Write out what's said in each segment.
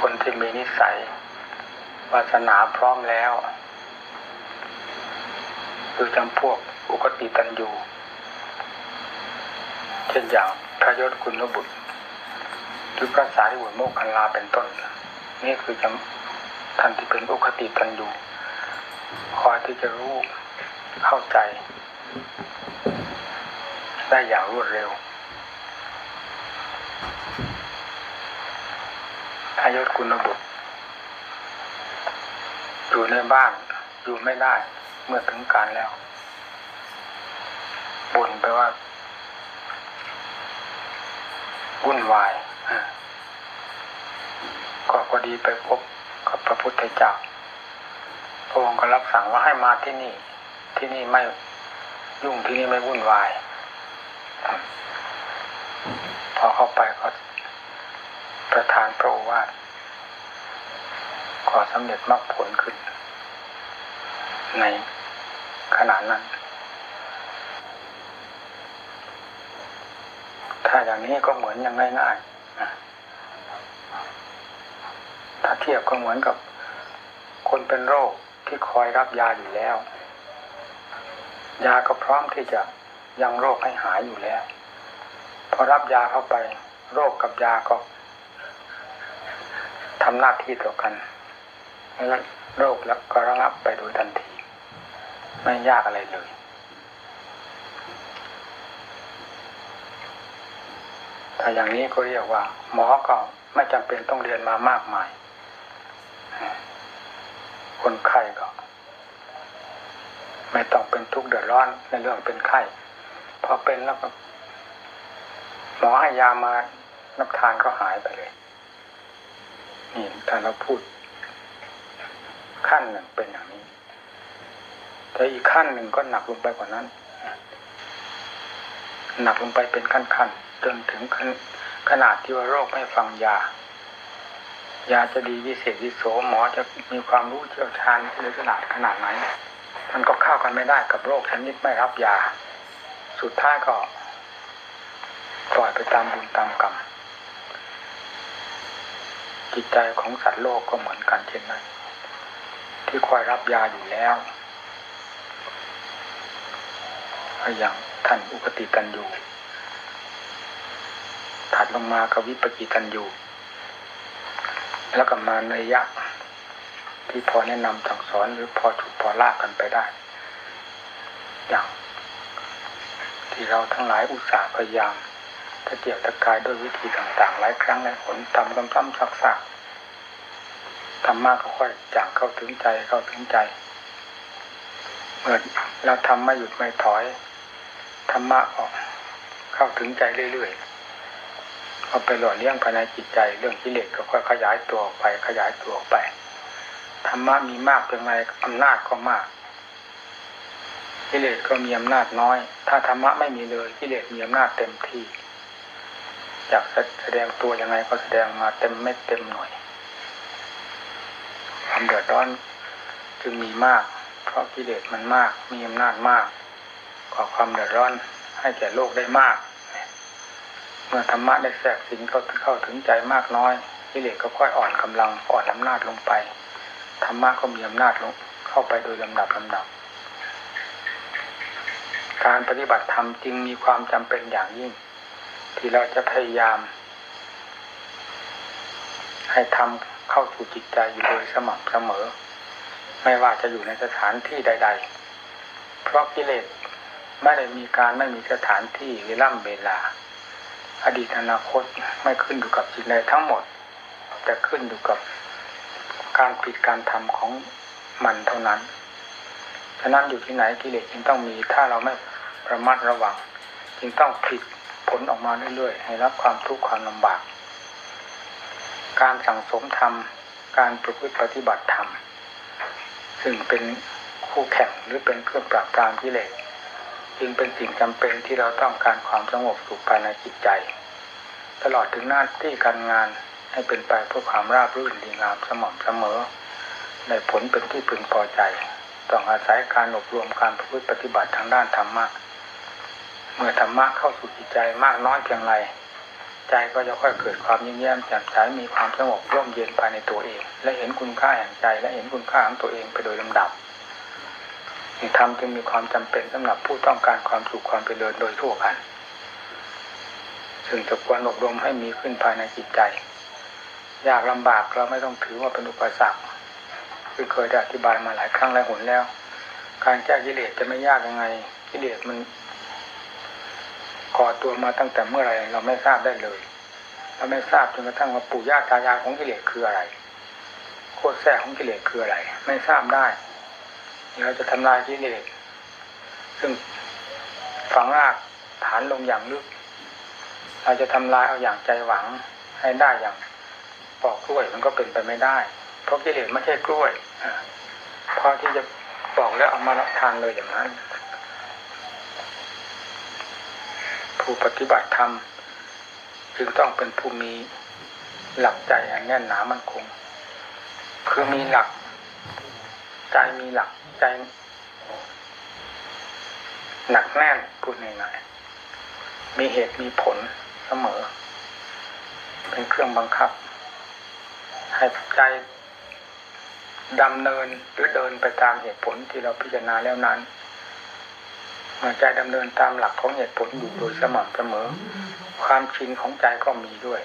คนที่มีนิสัยวาสนาพร้อมแล้ว คือจำพวกอุกติตันยูเช่นอย่างพระยศคุณบุตรหรือพระสารีบุตรโมกขันลาเป็นต้น นี่คือจำท่านที่เป็นอุคติตันยูคอยที่จะรู้เข้าใจ ได้อย่างรวดเร็ว พระยศคุณบุตรอยู่ในบ้านอยู่ไม่ได้ เมื่อถึงการแล้วบ่นไปว่าวุ่นวายก็พอดีไปพบกับพระพุทธเจ้าพระองค์ก็รับสั่งว่าให้มาที่นี่ ที่นี่ไม่ยุ่งที่นี่ไม่วุ่นวาย พอเข้าไปก็ ประทานพระโอวาทขอสำเร็จมรรคผลขึ้น ในขณะนั้น ถ้าอย่างนี้ก็เหมือนอย่างง่ายๆ ถ้าเทียบก็เหมือนกับคนเป็นโรคที่คอยรับยาอยู่แล้ว ยาก็พร้อมที่จะยังโรคให้หายอยู่แล้ว พอรับยาเข้าไป โรคกับยาก็ ทำหน้าที่ต่อกันแล้วโรคแล้วก็ระงับไปโดยทันที ไม่ยากอะไรเลย ถ้าอย่างนี้ก็เรียกว่า หมอก็ไม่จำเป็นต้องเรียนมามากมาย คนไข้ก็ ไม่ต้องเป็นทุกข์เดือดร้อนในเรื่องเป็นไข้พอเป็นแล้วก็หมอให้ยามานับทานก็หายไปเลย นี่ถ้าเราพูด ขั้นหนึ่งเป็นอย่างนี้ แต่อีกขั้นหนึ่งก็หนักลงไปกว่านั้น หนักลงไปเป็นขั้นๆจนถึงขนาดที่ว่าโรคไม่ฟังยา ยาจะดีวิเศษวิโสหมอจะมีความรู้เชี่ยวชาญที่ลึกขนาดขนาดไหนมันก็เข้ากันไม่ได้กับโรคชนิดไม่รับยา สุดท้ายก็ปล่อยไปตามบุญตามกรรม จิตใจของสัตว์โลกก็เหมือนกันเช่นนั้น ที่คอยรับยาอยู่แล้วอย่างท่านอุปติตันยูถัดลงมากับวิปกิตันยูแล้วก็มาในยะที่พอแนะนำสั่งสอนหรือพอฉุดพอลากกันไปได้ อย่าง ที่เราทั้งหลายอุตส่าห์พยายาม ตะเกียบตะกายด้วยวิธีต่างๆ หลายครั้งหลายผลทำซ้ำๆซักๆทำมากก็ค่อยจางเข้าถึงใจเข้าถึงใจเมื่อเราทำไม่หยุดไม่ถอยธรรมะออกเข้าถึงใจเรื่อยๆเอาไปหล่อเลี้ยงภายในจิตใจ เรื่องกิเลสก็ค่อยขยายตัวออกไป ขยายตัวออกไปธรรมะมีมากเพียงไรอำนาจก็มากกิเลสก็มีอำนาจน้อย ถ้าธรรมะไม่มีเลยกิเลสมีอำนาจเต็มที่ อยากแสดงตัวยังไงก็แสดงมาเต็มไม่เต็มหน่วยความเดือดร้อนจึงมีมาก เพราะกิเลสมันมาก มีอำนาจมากก่อความเดือดร้อนให้แก่โลกได้มาก เมื่อธรรมะได้แทรกสิงเข้าเข้าถึงใจมากน้อยกิเลสก็ค่อยอ่อนกำลังอ่อนอำนาจลงไปธรรมะก็มีอำนาจลงเข้าไปโดยลำดับลำดับ การปฏิบัติธรรมจึงมีความจำเป็นอย่างยิ่ง ที่เราจะพยายาม ให้ทำเข้าสู่จิตใจอยู่โดยสม่ำเสมอ ไม่ว่าจะอยู่ในสถานที่ใด ๆ เพราะกิเลสไม่ได้มีการไม่มีสถานที่เวล่ำเวลา อดีตอนาคตไม่ขึ้นอยู่กับสิ่งใดทั้งหมด แต่ขึ้นอยู่กับการผิดการทำของมันเท่านั้น ฉะนั้นอยู่ที่ไหนกิเลสจึงต้องมี ถ้าเราไม่ระมัดระวัง จึงต้องผลิต ผลออกมาเรื่อยๆ ให้รับความทุกข์ความลำบาก การสั่งสมธรรม การประพฤติปฏิบัติธรรม ซึ่งเป็นคู่แข่งหรือเป็นเครื่องปราบปรามกิเลสจึงเป็นสิ่งจำเป็นที่เราต้องการความสงบสุขภายในจิตใจ ตลอดถึงหน้าที่การงานให้เป็นไปเพื่อความราบรื่นดีงามสม่ำเสมอในผลเป็นที่พึงพอใจ ต้องอาศัยการอบรมการประพฤติปฏิบัติทางด้านธรรมะ เมื่อธรรมะเข้าสู่จิตใจมากน้อยเพียงไรใจก็จะค่อยเกิดความยิ้มแย้มแจ่มใสมีความสงบร่มเย็นภายในตัวเอง และเห็นคุณค่าแห่งใจ และเห็นคุณค่าของตัวเองไปโดยลำดับธรรมจึงมีความจำเป็นสำหรับผู้ต้องการความสุขความเจริญโดยทั่วกันซึ่งจะควรอบรมให้มีขึ้นภายในจิตใจ ยากลำบากเราไม่ต้องถือว่าเป็นอุปสรรคคือเคยได้อธิบายมาหลายครั้งหลายหนแล้ว การแก้กิเลสจะไม่ยากยังไงกิเลสมัน ก่อตัวมาตั้งแต่เมื่อไรเราไม่ทราบได้เลย เราไม่ทราบจนกระทั่งว่าปู่ย่าตายายของกิเลสคืออะไร โคตรแท้ของกิเลสคืออะไร ไม่ทราบได้เราจะทำลายกิเลสซึ่งฝังรากฐานลงอย่างลึก เราจะทำลายเอาอย่างใจหวังให้ได้อย่างปอกกล้วยมันก็เป็นไปไม่ได้ เพราะกิเลสไม่ใช่กล้วยอพอที่จะปอกแล้วเอามารับทานเลยอย่างนั้น ผู้ปฏิบัติธรรมจึงต้องเป็นผู้มีหลักใจอันแน่นหนามั่นคง คือมีหลัก ใจมีหลักใจ หนักแน่นพูดง่ายๆมีเหตุมีผลเสมอ เป็นเครื่องบังคับ ให้ใจดำเนินหรือเดินไปตามเหตุผลที่เราพิจารณาแล้วนั้น ใจดำเนินตามหลักของเหตุผลอยู่โดยสม่ำเสมอ ความชินของใจก็มีด้วย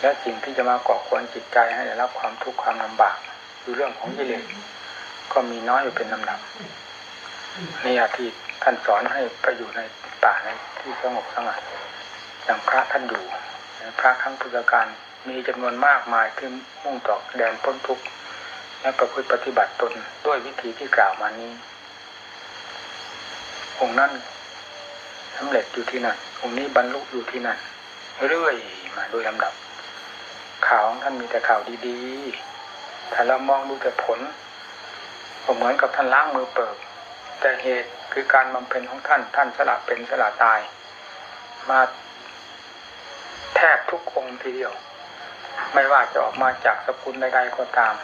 และสิ่งที่จะมาก่อควรจิตใจให้ได้รับความทุกข์ความลำบากคือเรื่องของกิเลสก็มีน้อยอยู่เป็นลำดับนี่อาทิตท่านสอนให้ไปอยู่ในป่าในที่สงบสงัดอย่างพระท่านอยู่พระครั้งพุทธการมีจำนวนมากมายที่มุ่งต่อแดนพ้นทุกข์และประพฤติปฏิบัติตนด้วยวิธีที่กล่าวมานี้ องค์นั้นสำเร็จอยู่ที่นั่นองค์นี้บรรลุอยู่ที่นั่นเรื่อยมาโดยลำดับ ข่าวของท่านมีแต่ข่าวดีๆแต่เรามองดูแต่ผลก็เหมือนกับท่านล้างมือเปิดแต่เหตุคือการบำเพ็ญของท่านท่านสละเป็นสละตาย มาแทบทุกองค์ทีเดียว ไม่ว่าจะออกมาจากสกุลใดๆก็ตาม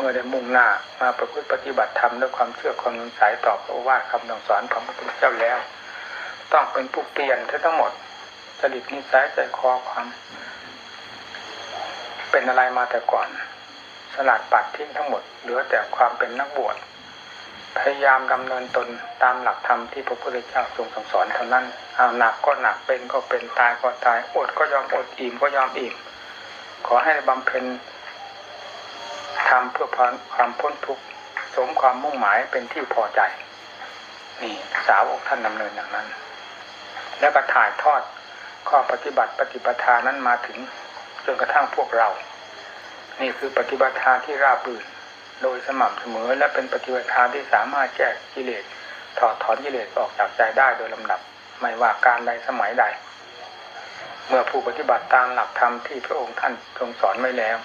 เมื่อได้มุ่งหน้ามาประพฤติปฏิบัติธรรมด้วยความเชื่อความนสายต่อพระว่าคำสอนของพระพุทธเจ้าแล้ว ต้องเป็นผู้เปลี่ยนทั้งหมดจริตนิสัยใจคอความ เป็นอะไรมาแต่ก่อน สลัดปัดทิ้งทั้งหมดเหลือแต่ความเป็นนักบวชพยายามดำเนินตนตามหลักธรรมที่พระพุทธเจ้าทรงสั่งสอนเท่านั้นเอาหนักก็หนักเป็นก็เป็นตายก็ตายอดก็ยอมอดอิ่มก็ยอมอิ่มขอให้บำเพ็ญ ทำเพื่อความพ้นทุกข์สมความมุ่งหมายเป็นที่พอใจ นี่สาวกท่านดำเนินอย่างนั้น แล้วก็ถ่ายทอดข้อปฏิบัติปฏิปทานั้นมาถึงจนกระทั่งพวกเรา นี่คือปฏิบัติทาที่ราบรื่นโดยสม่ำเสมอและเป็นปฏิบัติทานที่สามารถแก้กิเลสถอดถอนกิเลสออกจากใจได้โดยลำดับ ไม่ว่าการใดสมัยใด เมื่อผู้ปฏิบัติตามหลักธรรมที่พระองค์ท่านทรงสอนไว้แล้ว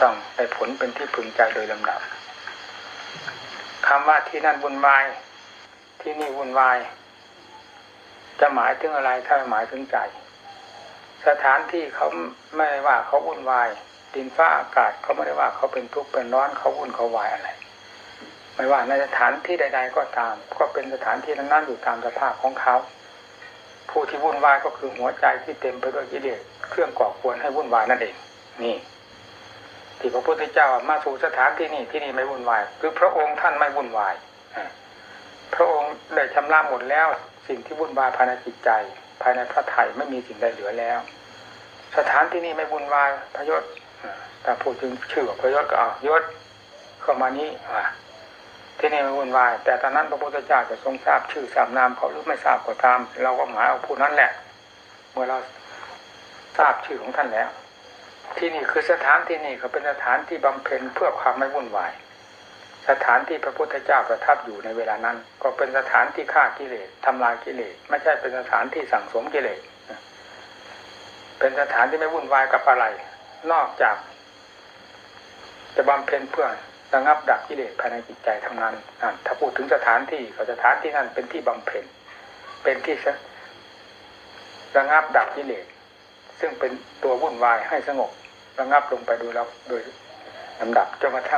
ต้องได้ผลเป็นที่พึงใจโดยลำดับคำว่าที่นั่นวุ่นวาย ที่นี่วุ่นวาย จะหมายถึงอะไรถ้าหมายถึงใจ สถานที่เขาไม่ว่าเขาวุ่นวายดินฟ้าอากาศเขาไม่ได้ว่าเขาเป็นทุกข์เป็นร้อนเขาวุ่นเขาวายอะไร ไม่ว่าในสถานที่ใด ๆ ก็ตาม ก็เป็นสถานที่นั้นอยู่ตามสภาพของเขาผู้ที่วุ่นวายก็คือหัวใจที่เต็มไปด้วยกิเลสเครื่องก่อควรให้วุ่นวายนั่นเอง นี่ ที่พระพุทธเจ้ามาสู่สถานที่นี่ที่นี่ไม่วุ่นวาย คือพระองค์ท่านไม่วุ่นวายพระองค์ได้ชำระหมดแล้ว สิ่งที่วุ่นวายภายในจิตใจ ภายในพระไถ่ไม่มีสิ่งใดเหลือแล้ว สถานที่นี่ไม่วุ่นวายพระยศถ้าพูดถึงชื่อพระยศก็เอายศเข้ามานี้อ่าที่นี่ไมันวุ่นวาย แต่ตอนนั้นพระพุทธเจ้าจะทรงทราบชื่อทราบนามเขาหรือไม่ทราบก็ตาม เราก็หมายเอาผู้นั้นแหละ เมื่อเราทราบชื่อของท่านแล้ว ที่นี่คือสถานที่นี่เขาเป็นสถานที่บำเพ็ญเพื่อความไม่วุ่นวาย สถานที่พระพุทธเจ้าประทับอยู่ในเวลานั้น ก็เป็นสถานที่ฆ่ากิเลสทำลายกิเลสไม่ใช่เป็นสถานที่สั่งสมกิเลสเป็นสถานที่ไม่วุ่นวายกับอะไร นอกจาก จะบำเพ็ญเพื่อระงับดับกิเลสภายในจิตใจทั้งนั้นถ้าพูดถึงสถานที่ก็สถานที่นั้นเป็นที่บำเพ็ญเป็นที่ระงับดับกิเลส ซึ่งเป็นตัววุ่นวายให้สงบระงับลงไปโดยเราโดยลำดับจนกระทั่ง